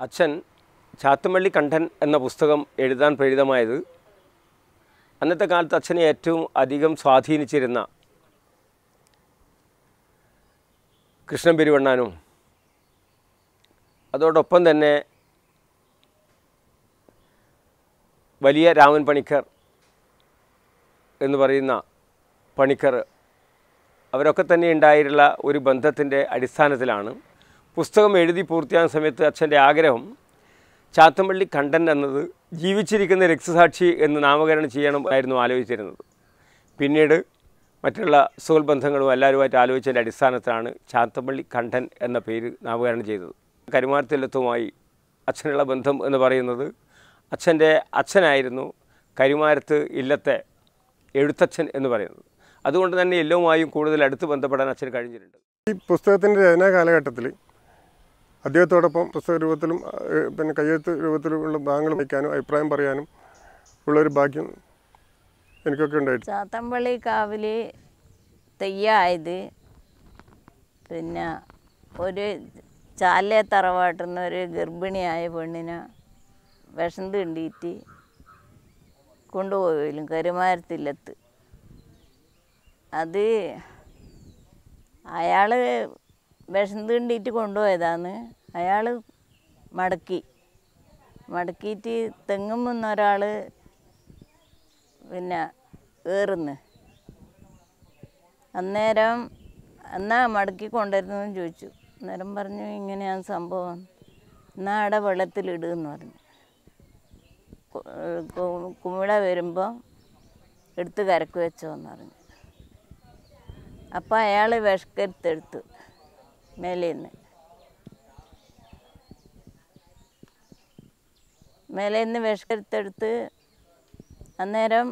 അച്ഛൻ ചാത്തുമള്ളി കണ്ഠൻ എന്ന പുസ്തകം എഴുതാൻ പ്രേരിതമായത് അന്നത്തെ കാലത്ത് അച്ഛനെ ഏറ്റവും അധികം സ്വാധീനിച്ചിരുന്ന കൃഷ്ണൻ പെരുവണ്ണാനും. അതോടൊപ്പം തന്നെ വലിയ രാമൻ പണിക്കർ എന്ന് പറയുന്ന പണിക്കർ. അവരൊക്കെ തന്നെ ഉണ്ടായിട്ടുള്ള ഒരു ബന്ധത്തിന്റെ അടിസ്ഥാനത്തിലാണ് പുസ്തകം എഴുതി പൂർത്തിയാകുന്ന സമയത്ത് അച്ഛന്റെ ആഗ്രഹം ചാത്തമ്പള്ളി കണ്ടൻ എന്നത് ജീവിച്ചിരിക്കുന്ന രക്തസാക്ഷി എന്ന് നാമകരണം ചെയ്യണമായിരുന്നു ആലോചിച്ചിരുന്നത്. പിന്നീട് മറ്റുള്ള സുഹൃബന്ധങ്ങളും എല്ലാവരുമായിട്ട് ആലോചിച്ചതിന്റെ അടിസ്ഥാനത്തിലാണ് ചാത്തമ്പള്ളി കണ്ഠൻ എന്ന പേര് നാമകരണം ചെയ്തത്. കരുമാരത്തിലെത്തുമായി അച്ഛനുള്ള ബന്ധം എന്ന് പറയുന്നത് അച്ഛന്റെ അച്ഛനായിരുന്നു കരുമാരത്ത് ഇല്ലത്തെ എഴുത്തച്ഛൻ എന്ന് പറയുന്നത്. അതുകൊണ്ട് തന്നെ എല്ലാവുമായും കൂടുതൽ അടുത്ത് ബന്ധപ്പെടാൻ അച്ഛന് കഴിഞ്ഞിട്ടുണ്ട്. ഈ പുസ്തകത്തിന്റെ രചനാ കാലഘട്ടത്തിൽ അദ്ദേഹത്തോടൊപ്പം പുസ്തക രൂപത്തിലും പിന്നെ കയ്യെഴുത്ത് രൂപത്തിലുമുള്ള ഭാഗങ്ങൾ വയ്ക്കാനും അഭിപ്രായം പറയാനും ഉള്ളൊരു ഭാഗ്യം എനിക്കൊക്കെ ഉണ്ടായിട്ട് ചാത്തമ്പള്ളി കാവിൽ തെയ്യായത്. പിന്നെ ഒരു ചാലേ തറവാട്ടിൽ നിന്ന് ഒരു ഗർഭിണിയായ പെണ്ണിനെ വിഷം തിണ്ടിയിട്ട് കൊണ്ടുപോയില്ലും കരുമാരത്തില്ലത്ത് അത് അയാൾ വിഷം തീണ്ടിയിട്ട് കൊണ്ടുപോയതാണ് അയാൾ മടക്കി. മടക്കിയിട്ട് തെങ്ങും ഒരാൾ പിന്നെ ഏറുന്ന്. അന്നേരം എന്നാ മടക്കി കൊണ്ടുവരുന്നതെന്ന് ചോദിച്ചു. അന്നേരം പറഞ്ഞു ഇങ്ങനെയാണ് സംഭവം. എന്നാ അവിടെ വെള്ളത്തിലിടുകയെന്ന് പറഞ്ഞു. കുമിള വരുമ്പോൾ എടുത്ത് കരക്ക് വെച്ചോന്ന് പറഞ്ഞു. അപ്പോൾ അയാൾ വിഷക്കരുത്തെടുത്തു മേലേന്ന്. മേലേന്ന് വിഷക്കരുത്തെടുത്ത് അന്നേരം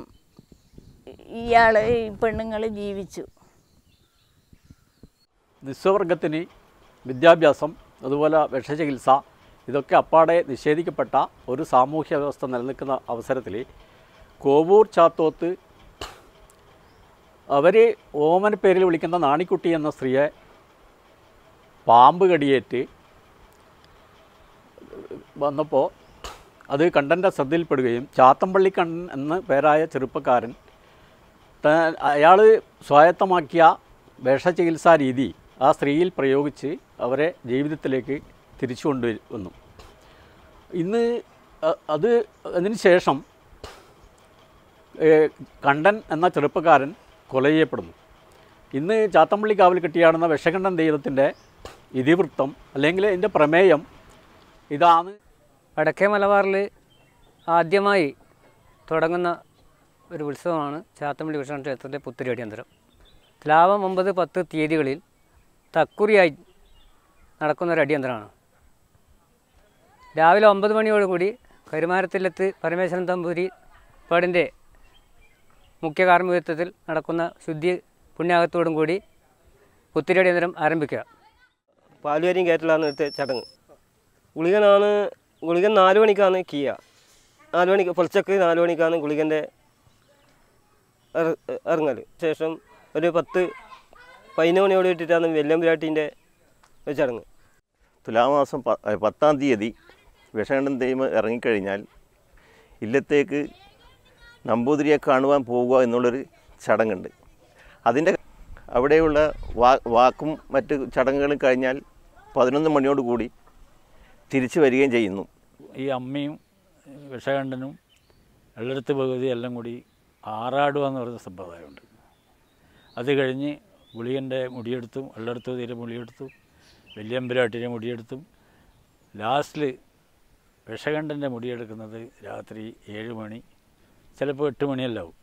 ഇയാൾ ഈ പെണ്ണുങ്ങൾ ജീവിച്ചു. നിസ്വവർഗത്തിന് വിദ്യാഭ്യാസം അതുപോലെ വിഷചികിത്സ ഇതൊക്കെ അപ്പാടെ നിഷേധിക്കപ്പെട്ട ഒരു സാമൂഹ്യ വ്യവസ്ഥ നിലനിൽക്കുന്ന അവസരത്തിൽ കോവൂർ ചാത്തോത്ത് അവർ ഓമന പേരിൽ വിളിക്കുന്ന നാണിക്കുട്ടി എന്ന സ്ത്രീയെ പാമ്പ് കടിയേറ്റ് വന്നപ്പോൾ അത് കണ്ടന്റെ ശ്രദ്ധയിൽപ്പെടുകയും ചാത്തമ്പള്ളി കണ്ണൻ എന്ന പേരായ ചെറുപ്പക്കാരൻ അയാൾ സ്വായത്തമാക്കിയ വിഷചികിത്സാ രീതി ആ സ്ത്രീയിൽ പ്രയോഗിച്ച് അവരെ ജീവിതത്തിലേക്ക് തിരിച്ചു കൊണ്ടുവന്നു ഇന്ന് അത് അതിന് ശേഷം കണ്ടൻ എന്ന ചെറുപ്പക്കാരൻ കൊല ചെയ്യപ്പെടുന്നു ഇന്ന് ചാത്തമ്പള്ളി കാവൽ കെട്ടിയാടുന്ന വിഷകണ്ഠൻ ദൈവത്തിന്റെ ഇതിവൃത്തം അല്ലെങ്കിൽ ഇതിന്റെ പ്രമേയം ഇതാണ്. വടക്കേ മലബാറിൽ ആദ്യമായി തുടങ്ങുന്ന ഒരു ഉത്സവമാണ് ചാത്തമ്പള്ളി വിഷ്ണു ക്ഷേത്രത്തിലെ പുത്തരി അടിയന്തരം ലാഭം ഒമ്പത് പത്ത് തീയതികളിൽ തക്കുറിയായി നടക്കുന്ന ഒരു അടിയന്തരമാണ്. രാവിലെ ഒമ്പത് മണിയോടുകൂടി കരുമാരത്തിലെത്ത് പരമേശ്വരൻ തമ്പൂരി പാടിന്റെ മുഖ്യ കാർമ്മികത്വത്തിൽ നടക്കുന്ന ശുദ്ധി പുണ്യാകത്തോടും കൂടി പുത്തിരി അടിയന്തരം ആരംഭിക്കുക. പാലുകാരിയും കയറ്റലാണ് ഇവിടുത്തെ ചടങ്ങ്. ഗുളികനാണ് ഗുളികൻ നാല് മണിക്കാണ് കീയ. നാല് മണിക്ക് പുലച്ചക്ക് നാല് മണിക്കാണ് ഗുളികന്റെ ഇറങ്ങൽ ശേഷം ഒരു പത്ത് പതിനൊന്ന് മണിയോട് ഇട്ടിട്ടാണ് വെല്ലമ്പുരാട്ടിന്റെ ഒരു ചടങ്ങ്. തുലാമാസം പത്താം തീയതി വിഷകണ്ഠൻ തെയ്മ ഇറങ്ങിക്കഴിഞ്ഞാൽ ഇല്ലത്തേക്ക് നമ്പൂതിരിയെ കാണുവാൻ പോവുക എന്നുള്ളൊരു ചടങ്ങുണ്ട്. അതിന്റെ അവിടെയുള്ള വാ വാക്കും മറ്റ് ചടങ്ങുകളും കഴിഞ്ഞാൽ പതിനൊന്ന് മണിയോട് കൂടി തിരിച്ചു വരികയും ചെയ്യുന്നു. ഈ അമ്മയും വിഷകണ്ഠനും എള്ളെടുത്ത് ഭഗവതി എല്ലാം കൂടി ആറാടുക എന്ന് പറയുന്ന സമ്പ്രദായമുണ്ട് അത് കഴിഞ്ഞ് ഗുളികന്റെ മുടിയെടുത്തും എള്ളെടുത്ത് തീരെ മുടിയെടുത്തും വലിയമ്പുരാട്ടിന്റെ മുടിയെടുത്തും ലാസ്റ്റിൽ വിഷകണ്ഠന്റെ മുടിയെടുക്കുന്നത് രാത്രി ഏഴ് മണി ചിലപ്പോൾ എട്ട് മണിയല്ലാവും.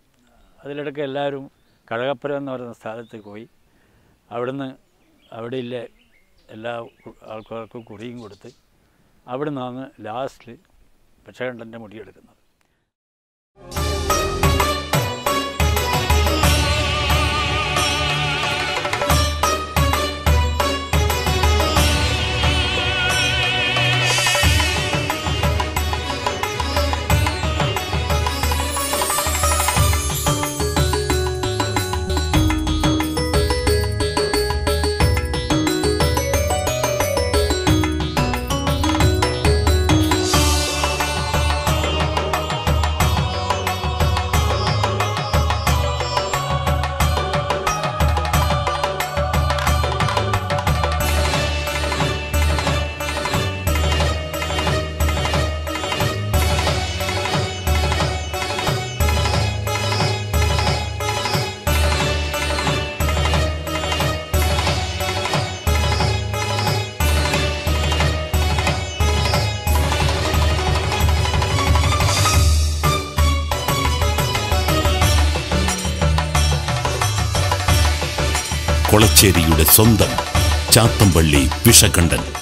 അതിലിടയ്ക്ക് എല്ലാവരും കഴകപ്പുരം എന്ന് പറയുന്ന സ്ഥലത്ത് പോയി അവിടുന്ന് അവിടെയില്ല എല്ലാ ആൾക്കാർക്കും കുറിയും കൊടുത്ത് അവിടെ നിന്നാണ് ലാസ്റ്റിൽ കണ്ടന്റെ മുടിയെടുക്കുന്നത് കൊളച്ചേരിയുടെ സ്വന്തം ചാത്തമ്പള്ളി വിഷകണ്ഠൻ.